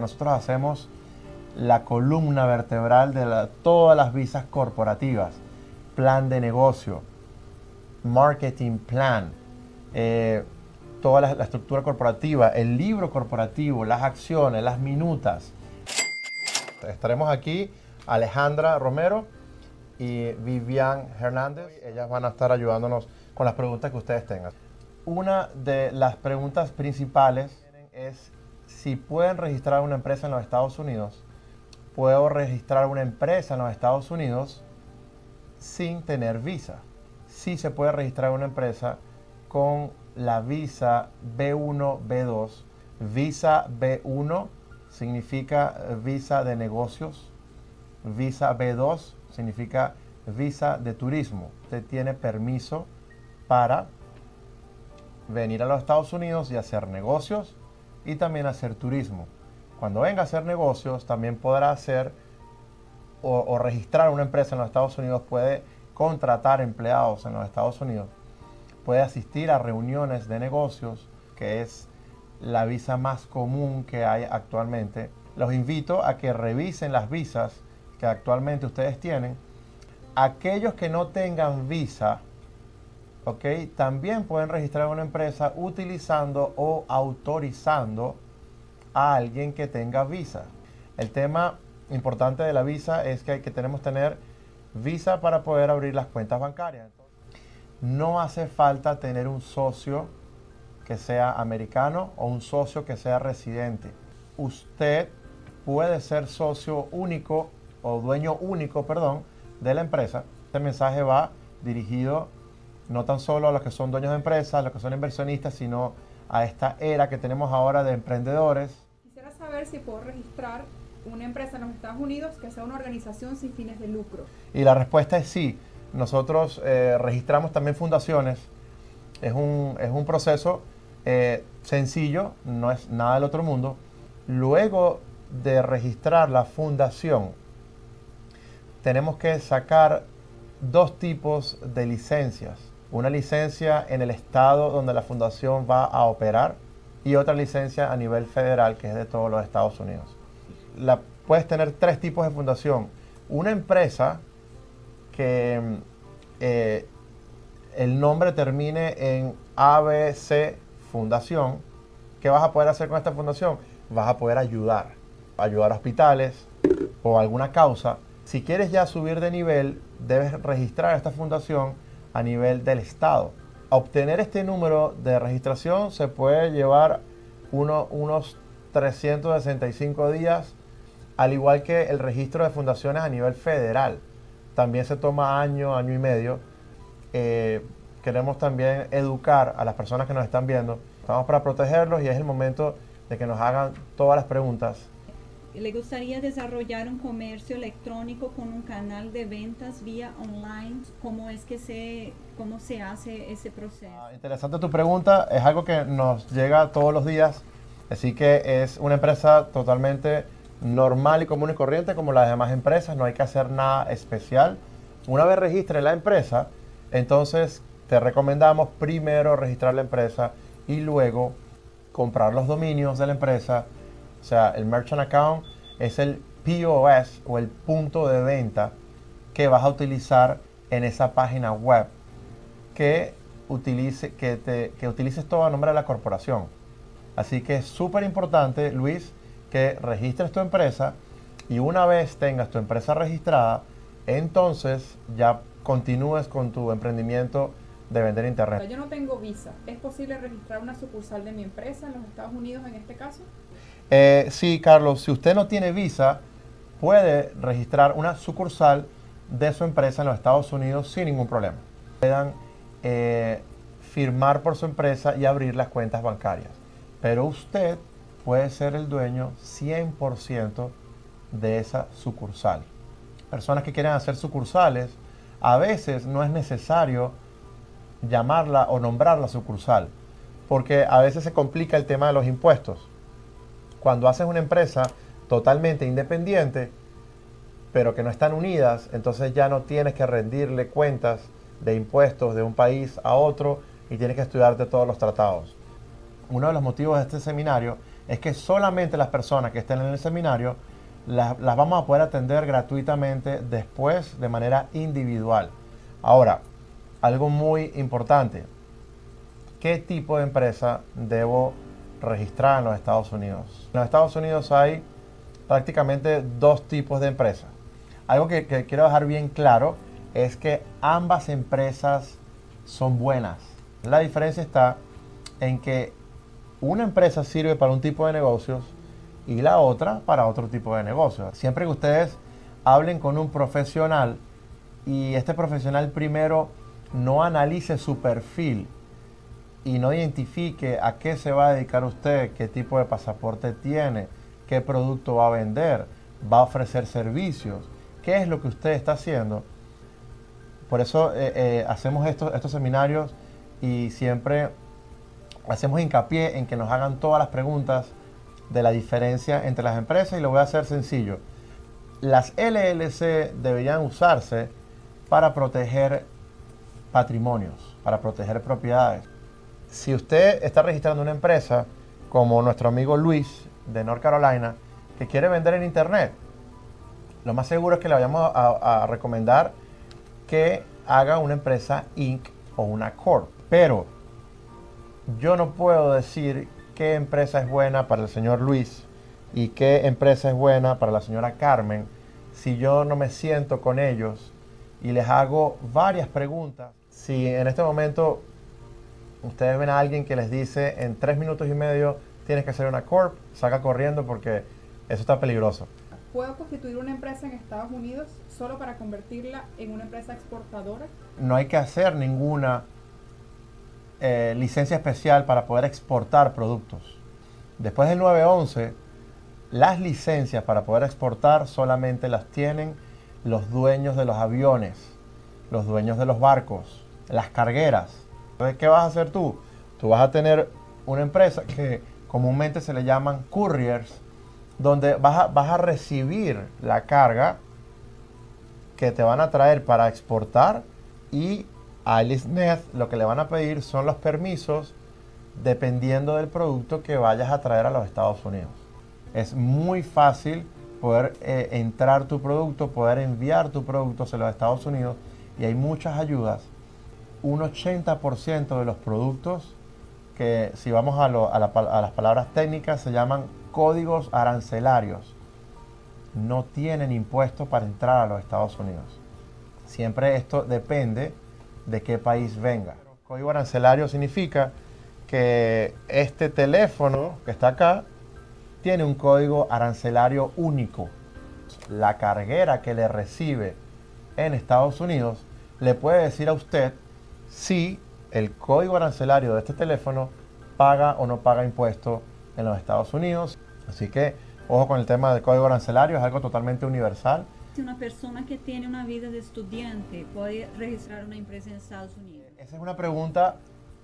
Nosotros hacemos la columna vertebral de todas las visas corporativas, plan de negocio, marketing plan, eh, toda la, estructura corporativa, el libro corporativo, las acciones, las minutas. Estaremos aquí Alejandra Romero y Vivian Hernández. Ellas van a estar ayudándonos con las preguntas que ustedes tengan. Una de las preguntas principales es si pueden registrar una empresa en los Estados Unidos. Puedo registrar una empresa en los Estados Unidos sin tener visa. Sí se puede registrar una empresa con la visa B1, B2. Visa B1 significa visa de negocios. Visa B2 significa visa de turismo. Usted tiene permiso para venir a los Estados Unidos y hacer negocios y también hacer turismo. Cuando venga a hacer negocios, también podrá hacer o, registrar una empresa en los Estados Unidos, puede contratar empleados en los Estados Unidos puede asistir a reuniones de negocios, que es la visa más común que hay actualmente. Los invito a que revisen las visas que actualmente ustedes tienen. Aquellos que no tengan visa, ¿ok? También pueden registrar una empresa utilizando o autorizando a alguien que tenga visa. El tema importante de la visa es que, hay que tenemos tener visa para poder abrir las cuentas bancarias no hace falta tener un socio que sea americano o un socio que sea residente. Usted puede ser socio único o dueño único, perdón, de la empresa. Este mensaje va dirigido no tan solo a los que son dueños de empresas, a los que son inversionistas, sino a esta era que tenemos ahora de emprendedores. Quisiera saber si puedo registrar una empresa en los Estados Unidos que sea una organización sin fines de lucro. Y la respuesta es sí. Nosotros eh, registramos también fundaciones. Es un, es un proceso eh, sencillo, no es nada del otro mundo. Luego de registrar la fundación, tenemos que sacar dos tipos de licencias. Una licencia en el estado donde la fundación va a operar y otra licencia a nivel federal que es de todos los Estados Unidos. La, puedes tener tres tipos de fundación. Una empresa que eh, el nombre termine en ABC Fundación, ¿qué vas a poder hacer con esta fundación? Vas a poder ayudar, ayudar a hospitales o alguna causa. Si quieres ya subir de nivel, debes registrar esta fundación a nivel del Estado. Obtener este número de registración se puede llevar unos 365 días, al igual que el registro de fundaciones a nivel federal también se toma año, año y medio. Eh, queremos también educar a las personas que nos están viendo. Estamos para protegerlos y es el momento de que nos hagan todas las preguntas. ¿Le gustaría desarrollar un comercio electrónico con un canal de ventas vía online? ¿Cómo es que se, cómo se hace ese proceso? Ah, interesante tu pregunta. Es algo que nos llega todos los días. Así que es una empresa totalmente normal y común y corriente como las demás empresas, no hay que hacer nada especial. Una vez registre la empresa, entonces te recomendamos primero registrar la empresa y luego comprar los dominios de la empresa. O sea, el Merchant Account es el POS o el punto de venta que vas a utilizar en esa página web que, utilice, que, te, que utilices todo a nombre de la corporación. Así que es súper importante, Luis, que registres tu empresa y una vez tengas tu empresa registrada, entonces ya continúes con tu emprendimiento de vender internet. Yo no tengo visa. ¿Es posible registrar una sucursal de mi empresa en los Estados Unidos en este caso? Eh, sí, Carlos. Si usted no tiene visa, puede registrar una sucursal de su empresa en los Estados Unidos sin ningún problema. Puedan eh, firmar por su empresa y abrir las cuentas bancarias. Pero usted puede ser el dueño 100% de esa sucursal. Personas que quieren hacer sucursales, a veces no es necesario llamarla o nombrarla sucursal, porque a veces se complica el tema de los impuestos. Cuando haces una empresa totalmente independiente, pero que no están unidas, entonces ya no tienes que rendirle cuentas de impuestos de un país a otro y tienes que estudiarte todos los tratados. Uno de los motivos de este seminario es que solamente las personas que estén en el seminario las, las vamos a poder atender gratuitamente después de manera individual. Ahora, algo muy importante, ¿qué tipo de empresa debo registrar en los Estados Unidos? En los Estados Unidos hay prácticamente dos tipos de empresas. Algo que, que quiero dejar bien claro es que ambas empresas son buenas. La diferencia está en que una empresa sirve para un tipo de negocios y la otra para otro tipo de negocios. Siempre que ustedes hablen con un profesional y este profesional primero no analice su perfil y no identifique a qué se va a dedicar usted, qué tipo de pasaporte tiene, qué producto va a vender, va a ofrecer servicios, qué es lo que usted está haciendo. Por eso eh, eh, hacemos estos, estos seminarios y siempre hacemos hincapié en que nos hagan todas las preguntas de la diferencia entre las empresas y lo voy a hacer sencillo. Las LLC deberían usarse para proteger patrimonios, para proteger propiedades. Si usted está registrando una empresa, como nuestro amigo Luis de North Carolina, que quiere vender en Internet, lo más seguro es que le vayamos a, recomendar que haga una empresa Inc. o una Corp. Pero yo no puedo decir qué empresa es buena para el señor Luis y qué empresa es buena para la señora Carmen si yo no me siento con ellos y les hago varias preguntas. Si en este momento ustedes ven a alguien que les dice en tres minutos y medio tienes que hacer una corp, saca corriendo porque eso está peligroso. ¿Puedo constituir una empresa en Estados Unidos solo para convertirla en una empresa exportadora? No hay que hacer ninguna eh, licencia especial para poder exportar productos. Después del 911, las licencias para poder exportar solamente las tienen los dueños de los aviones, los dueños de los barcos, las cargueras. Entonces, ¿qué vas a hacer tú? Tú vas a tener una empresa que comúnmente se le llaman couriers, donde vas a, recibir la carga que te van a traer para exportar y a ISNET lo que le van a pedir son los permisos dependiendo del producto que vayas a traer a los Estados Unidos. Es muy fácil poder eh, entrar tu producto, poder enviar tu producto a los Estados Unidos y hay muchas ayudas. Un 80% de los productos que si vamos a, las palabras técnicas se llaman códigos arancelarios. No tienen impuestos para entrar a los Estados Unidos. Siempre esto depende de qué país venga. Código arancelario significa que este teléfono que está acá tiene un código arancelario único. La carguera que le recibe en Estados Unidos le puede decir a usted si el código arancelario de este teléfono paga o no paga impuesto en los Estados Unidos. Así que ojo con el tema del código arancelario, es algo totalmente universal si una persona que tiene una vida de estudiante puede registrar una empresa en Estados Unidos? Esa es una pregunta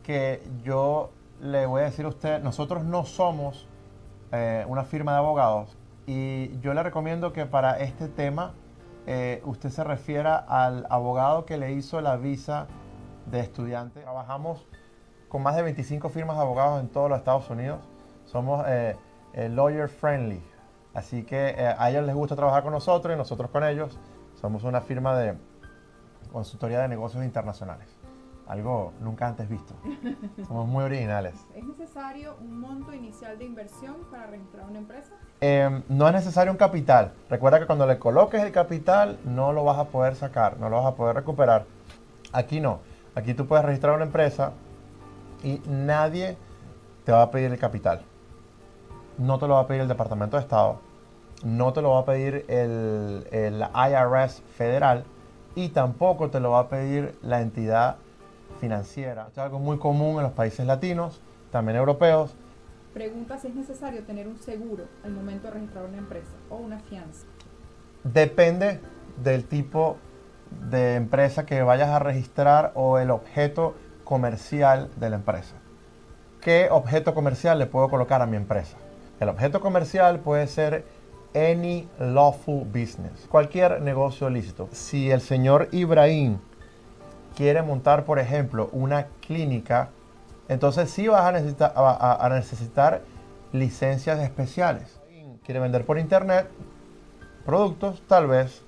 que yo le voy a decir a usted. Nosotros no somos eh, una firma de abogados y yo le recomiendo que para este tema eh, usted se refiera al abogado que le hizo la visa de estudiante. Trabajamos con más de 25 firmas de abogados en todos los Estados Unidos. Somos eh, lawyer friendly, Así que eh, a ellos les gusta trabajar con nosotros y nosotros con ellos. Somos una firma de consultoría de negocios internacionales. Algo nunca antes visto. Somos muy originales. ¿Es necesario un monto inicial de inversión para registrar una empresa? Em, no es necesario un capital. Recuerda que cuando le coloques el capital no lo vas a poder sacar, no lo vas a poder recuperar. Aquí no. Aquí tú puedes registrar una empresa y nadie te va a pedir el capital. No te lo va a pedir el Departamento de Estado no te lo va a pedir el, IRS federal y tampoco te lo va a pedir la entidad financiera. Esto es algo muy común en los países latinos, también europeos. Pregunta si es necesario tener un seguro al momento de registrar una empresa o una fianza. Depende del tipo de empresa que vayas a registrar o el objeto comercial de la empresa. ¿Qué objeto comercial le puedo colocar a mi empresa? El objeto comercial puede ser any lawful business, cualquier negocio lícito. Si el señor Ibrahim quiere montar, por ejemplo, una clínica, entonces sí vas a necesitar, a, necesitar licencias especiales. Quiere vender por internet productos, tal vez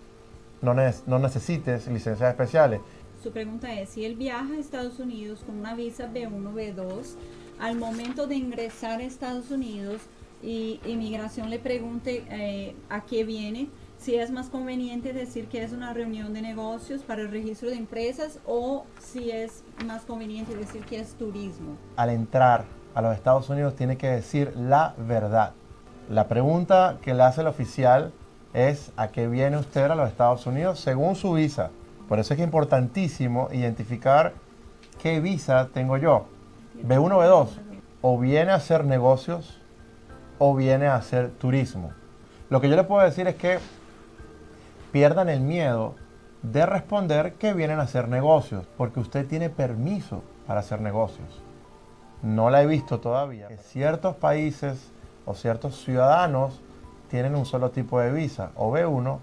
no, no necesites licencias especiales. Su pregunta es, si él viaja a Estados Unidos con una visa B1, B2, al momento de ingresar a Estados Unidos y inmigración le pregunte eh, a qué viene, si es más conveniente decir que es una reunión de negocios para el registro de empresas o si es más conveniente decir que es turismo. Al entrar a los Estados Unidos tiene que decir la verdad. La pregunta que le hace el oficial es a qué viene usted a los Estados Unidos según su visa. Por eso es importantísimo identificar qué visa tengo yo. B1, B2. O viene a hacer negocios o viene a hacer turismo. Lo que yo le puedo decir es que pierdan el miedo de responder que vienen a hacer negocios, porque usted tiene permiso para hacer negocios. No la he visto todavía. Ciertos países o ciertos ciudadanos tienen un solo tipo de visa, o B1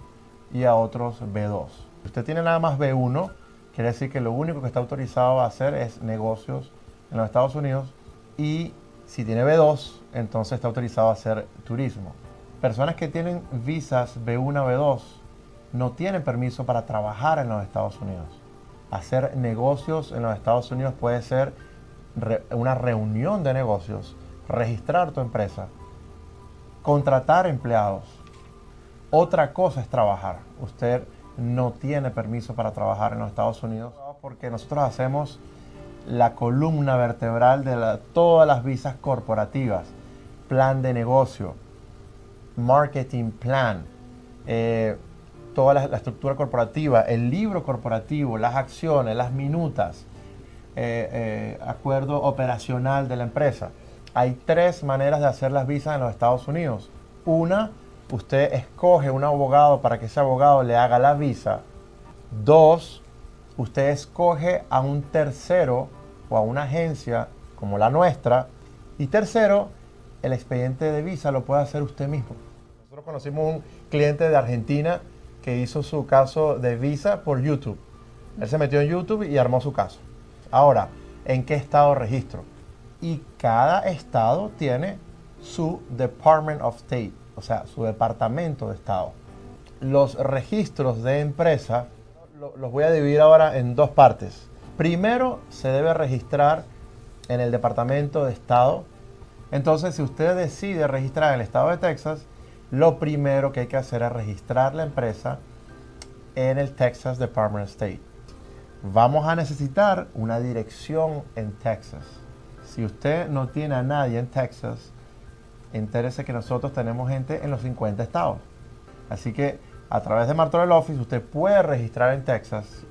y a otros B2. Si usted tiene nada más B1, quiere decir que lo único que está autorizado a hacer es negocios en los Estados Unidos y si tiene B2, entonces está autorizado a hacer turismo. Personas que tienen visas B1, B2 no tienen permiso para trabajar en los Estados Unidos. Hacer negocios en los Estados Unidos puede ser una reunión de negocios, registrar tu empresa, contratar empleados. Otra cosa es trabajar. Usted no tiene permiso para trabajar en los Estados Unidos porque nosotros hacemos la columna vertebral de todas las visas corporativas, plan de negocio, marketing plan, eh, toda la, estructura corporativa, el libro corporativo, las acciones, las minutas, eh, eh, acuerdo operacional de la empresa. Hay tres maneras de hacer las visas en los Estados Unidos. Una, usted escoge un abogado para que ese abogado le haga la visa. Dos, usted escoge a un tercero o a una agencia como la nuestra. Y tercero, el expediente de visa lo puede hacer usted mismo. Nosotros conocimos un cliente de Argentina que hizo su caso de visa por YouTube. Él se metió en YouTube y armó su caso. Ahora, ¿en qué estado registro? Y cada estado tiene su Department of State, o sea, su departamento de estado. Los registros de empresa los voy a dividir ahora en dos partes. Primero se debe registrar en el departamento de estado. Entonces, si usted decide registrar en el estado de Texas, lo primero que hay que hacer es registrar la empresa en el Texas Department of State. Vamos a necesitar una dirección en Texas. Si usted no tiene a nadie en Texas, entérese que nosotros tenemos gente en los 50 estados. Así que a través de Martorell Office usted puede registrar en Texas.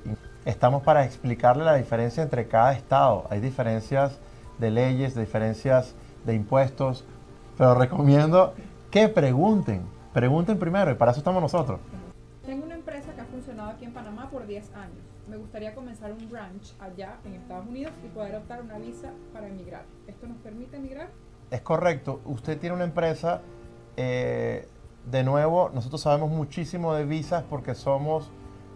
Estamos para explicarle la diferencia entre cada estado. Hay diferencias de leyes, diferencias de impuestos, pero recomiendo que pregunten. Pregunten primero y para eso estamos nosotros. Tengo una empresa que ha funcionado aquí en Panamá por 10 años me gustaría comenzar un branch allá en Estados Unidos y poder optar una visa para emigrar. ¿Esto nos permite emigrar? Es correcto. Usted tiene una empresa, eh, de nuevo, nosotros sabemos muchísimo de visas porque somos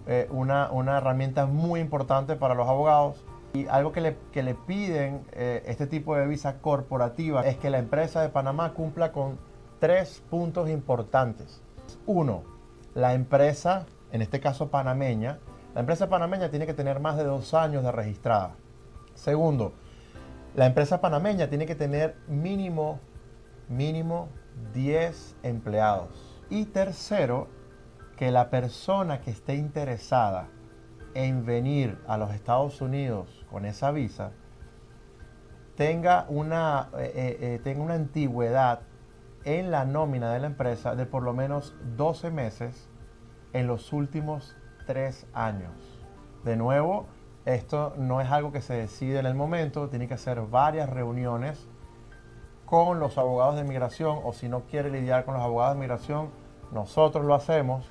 eh, una, una, herramienta muy importante para los abogados. Y algo que le, que le piden eh, este tipo de visa corporativa es que la empresa de Panamá cumpla con tres puntos importantes. Uno, la empresa, en este caso panameña, la empresa panameña tiene que tener más de dos años de registrada. Segundo, la empresa panameña tiene que tener mínimo, mínimo 10 empleados. Y tercero, que la persona que esté interesada en venir a los Estados Unidos con esa visa tenga una, eh, eh, eh, tenga una antigüedad en la nómina de la empresa de por lo menos 12 meses en los últimos tres años. De nuevo, esto no es algo que se decide en el momento, tiene que hacer varias reuniones con los abogados de migración o si no quiere lidiar con los abogados de migración, nosotros lo hacemos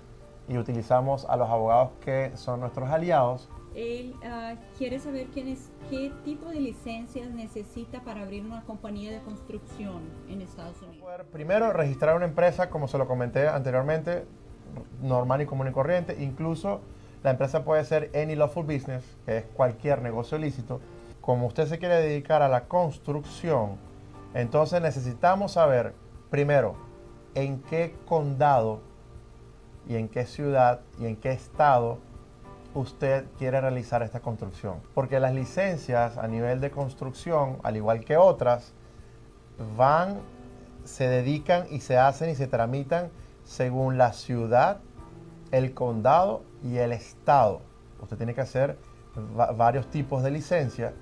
y utilizamos a los abogados que son nuestros aliados. Él ah, quiere saber quién es, qué tipo de licencias necesita para abrir una compañía de construcción en Estados Unidos. Primero, registrar una empresa, como se lo comenté anteriormente, normal y común y corriente. Incluso la empresa puede ser any lawful business, que es cualquier negocio lícito. Como usted se quiere dedicar a la construcción, Entonces necesitamos saber, primero, en qué condado y en qué ciudad y en qué estado usted quiere realizar esta construcción. Porque las licencias a nivel de construcción, al igual que otras, van, se dedican y se hacen y se tramitan según la ciudad, el condado y el estado. Usted tiene que hacer varios tipos de licencia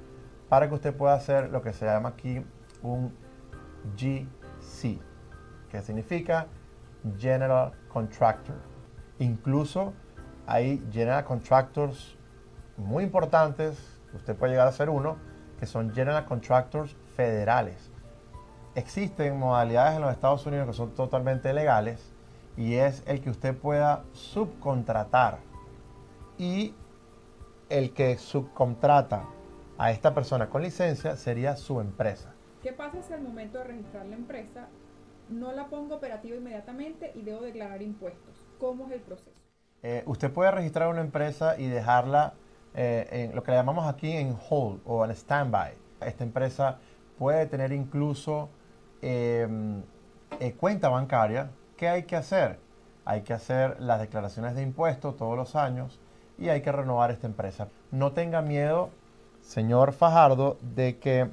para que usted pueda hacer lo que se llama aquí un GC, que significa General Contractor. Incluso hay General Contractors muy importantes, usted puede llegar a ser uno, que son General Contractors federales. Existen modalidades en los Estados Unidos que son totalmente legales y es el que usted pueda subcontratar y el que subcontrata a esta persona con licencia sería su empresa. ¿Qué pasa si al momento de registrar la empresa no la pongo operativa inmediatamente y debo declarar impuestos? ¿Cómo es el proceso? Eh, usted puede registrar una empresa y dejarla eh, en lo que le llamamos aquí en hold o en standby. Esta empresa puede tener incluso em, eh, cuenta bancaria. ¿Qué hay que hacer? Hay que hacer las declaraciones de impuestos todos los años y hay que renovar esta empresa. No tenga miedo señor Fajardo, de que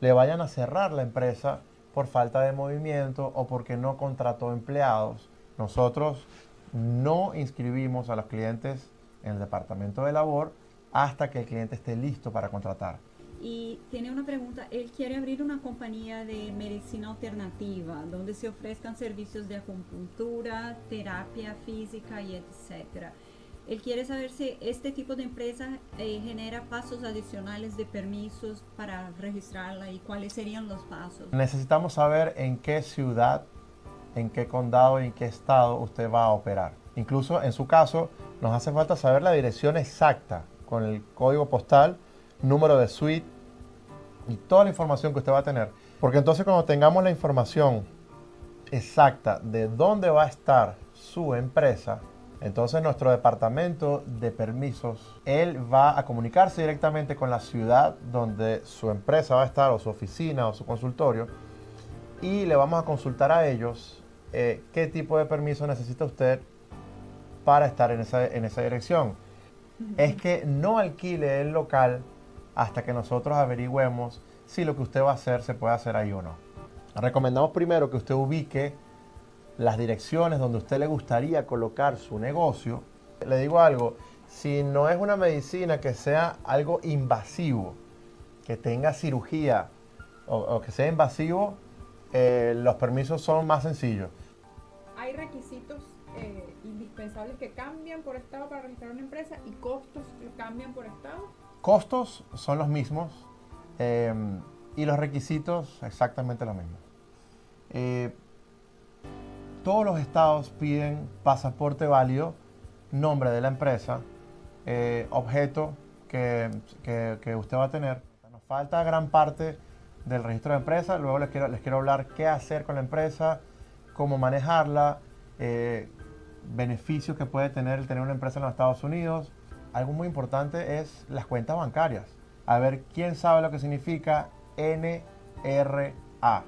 le vayan a cerrar la empresa por falta de movimiento o porque no contrató empleados. Nosotros no inscribimos a los clientes en el departamento de labor hasta que el cliente esté listo para contratar. Y tiene una pregunta, él quiere abrir una compañía de medicina alternativa donde se ofrezcan servicios de acupuntura, terapia física y etcétera. Él quiere saber si este tipo de empresa eh, genera pasos adicionales de permisos para registrarla y cuáles serían los pasos. Necesitamos saber en qué ciudad, en qué condado en qué estado usted va a operar. Incluso en su caso, nos hace falta saber la dirección exacta con el código postal, número de suite y toda la información que usted va a tener. Porque entonces cuando tengamos la información exacta de dónde va a estar su empresa, entonces nuestro departamento de permisos, él va a comunicarse directamente con la ciudad donde su empresa va a estar o su oficina o su consultorio y le vamos a consultar a ellos eh, qué tipo de permiso necesita usted para estar en esa, en esa dirección. Es que no alquile el local hasta que nosotros averigüemos si lo que usted va a hacer se puede hacer ahí o no. Recomendamos primero que usted ubique las direcciones donde usted le gustaría colocar su negocio. Le digo algo, si no es una medicina que sea algo invasivo, que tenga cirugía o, que sea invasivo, eh, los permisos son más sencillos. ¿Hay requisitos eh, indispensables que cambian por estado para registrar una empresa y costos que cambian por estado? Costos son los mismos eh, y los requisitos exactamente los mismos todos los estados piden pasaporte válido, nombre de la empresa, eh, objeto que, usted va a tener. Nos falta gran parte del registro de empresa, luego les quiero, les quiero hablar qué hacer con la empresa, cómo manejarla, eh, beneficios que puede tener el tener una empresa en los Estados Unidos. Algo muy importante es las cuentas bancarias. A ver quién sabe lo que significa NRA.